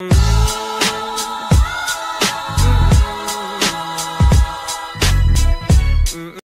Mm.